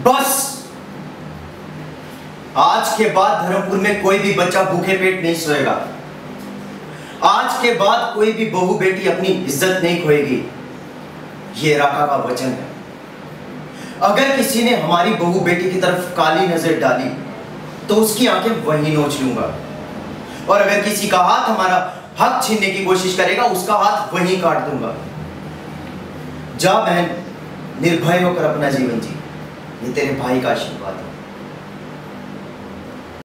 बस। आज के बाद धर्मपुर में कोई भी बच्चा भूखे पेट नहीं सोएगा। आज के बाद कोई भी बहू बेटी अपनी इज़्ज़त नहीं खोएगी। ये राका का वचन है। अगर किसी ने हमारी बहू बेटी की तरफ़ काली नज़र डाली तो उसकी आँखें वहीं नोच लूँगा। और अगर किसी का हाथ हमारा हक छीनने की कोशिश करेगा, उसका हाथ वहीं काट दूँगा। जा बहन, निर्भय होकर अपना जीवन जी। ये तेरे भाई का आशीर्वाद है।